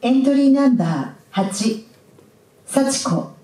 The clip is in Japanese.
エントリーナンバー8幸子。